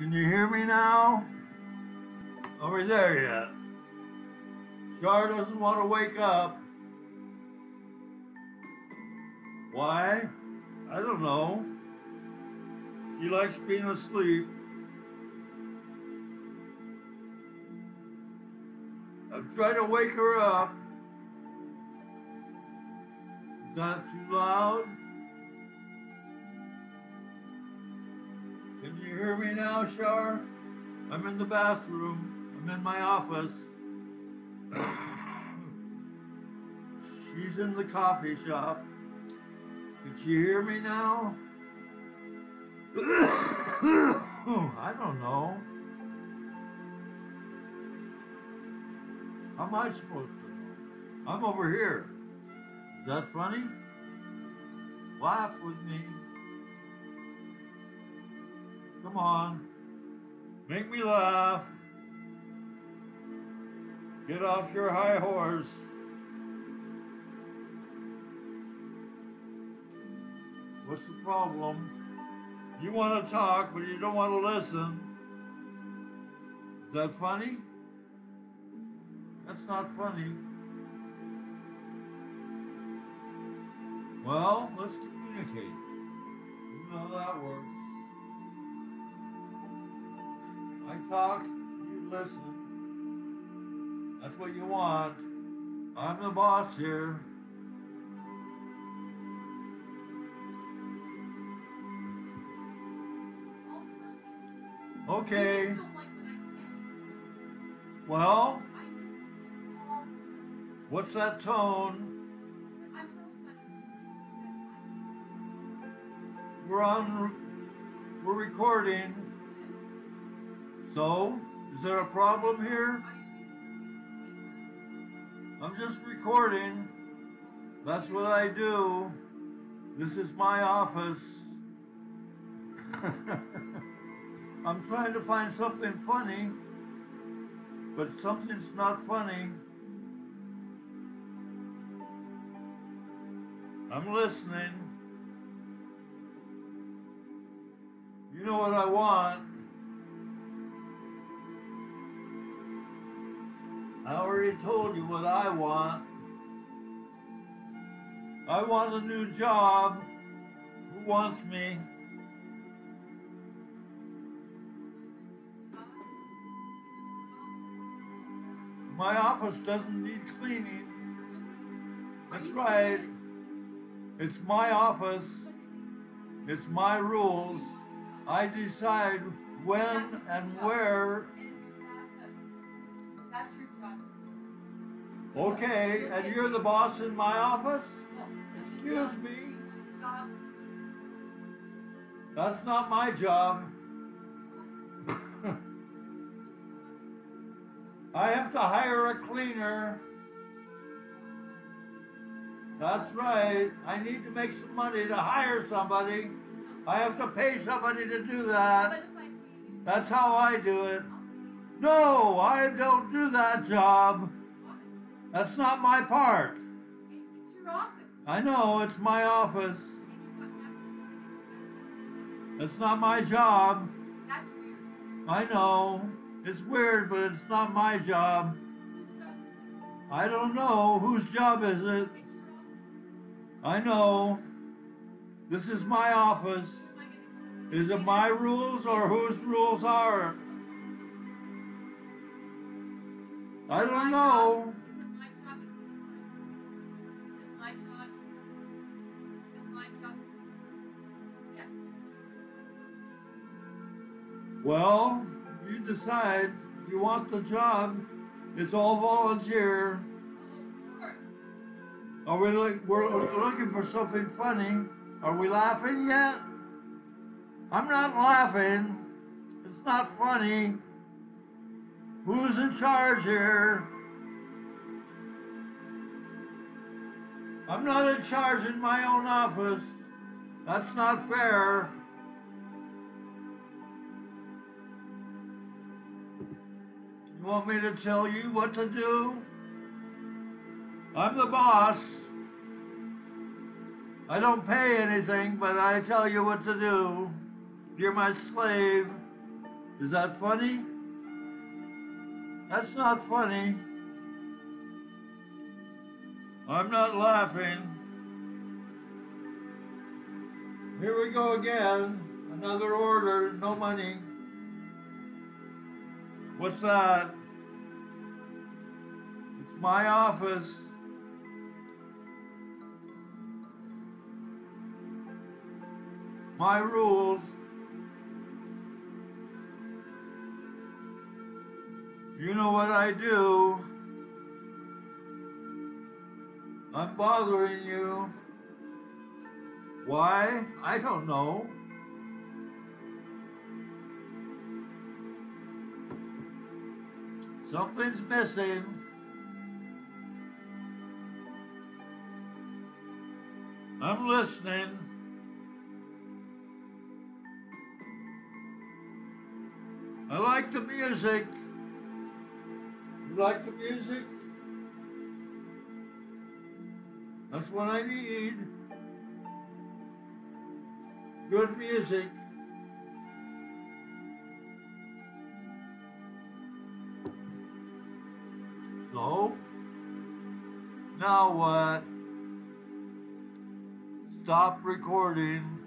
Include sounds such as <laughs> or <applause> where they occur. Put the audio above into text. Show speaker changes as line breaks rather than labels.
Can you hear me now? Are we there yet? Char doesn't want to wake up. Why? I don't know. She likes being asleep. I've tried to wake her up. That too loud? Hear me now, Shar? I'm in the bathroom. I'm in my office. <clears throat> She's in the coffee shop. Can she hear me now? <coughs> I don't know. How am I supposed to know? I'm over here. Is that funny? Laugh with me. Come on. Make me laugh. Get off your high horse. What's the problem? You want to talk, but you don't want to listen. Is that funny? That's not funny. Well, let's communicate. You know how that works. I talk, you listen. That's what you want. I'm the boss here. Okay. Well, what's that tone? We're on, we're recording. So, is there a problem here? I'm just recording. That's what I do. This is my office. <laughs> I'm trying to find something funny, but something's not funny. I'm listening. You know what I want. I already told you what I want. I want a new job. Who wants me? My office doesn't need cleaning. That's right. It's my office. It's my rules. I decide when and where. Okay, and you're the boss in my office? Excuse me. That's not my job. <laughs> I have to hire a cleaner. That's right. I need to make some money to hire somebody. I have to pay somebody to do that. That's how I do it. No, I don't do that job. That's not my part.
It's your office.
I know, it's my office. It's not my job.
That's weird.
I know. It's weird, but it's not my job.
Whose job is it?
I don't know. Whose job is it?
It's your office.
I know. This is my office.
Am I gonna-
Is it my rules or whose rules are it?
To clean? Yes.
Well, you decide. You want the job, it's all volunteer.
Oh.
Are we look, we're looking for something funny? Are we laughing yet? I'm not laughing. It's not funny. Who's in charge here? I'm not in charge in my own office. That's not fair. You want me to tell you what to do? I'm the boss. I don't pay anything, but I tell you what to do. You're my slave. Is that funny? That's not funny. I'm not laughing. Here we go again. Another order, no money. What's that? It's my office. My rules. You know what I do. I'm bothering you. Why? I don't know. Something's missing. I'm listening. I like the music. Like the music? That's what I need. Good music. So, now what? Stop recording.